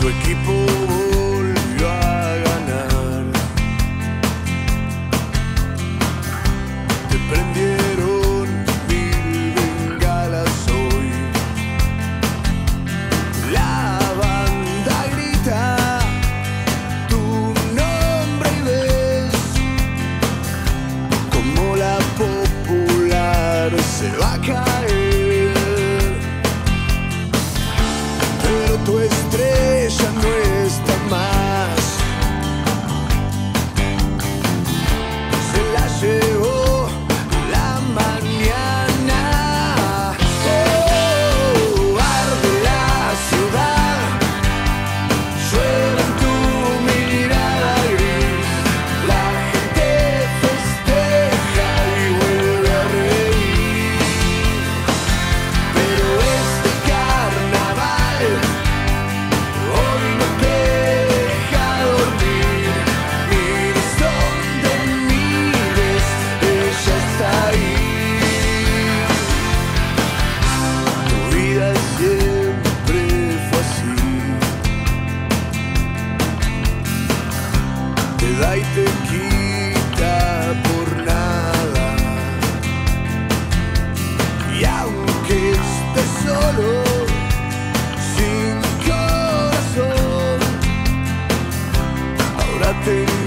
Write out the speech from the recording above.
Tu equipo volvió a ganar. Te prendieron mil bengalas hoy. La banda grita tu nombre y ves como la popular se va a caer. Te quita por nada. Y aunque estés solo, sin corazón, ahora te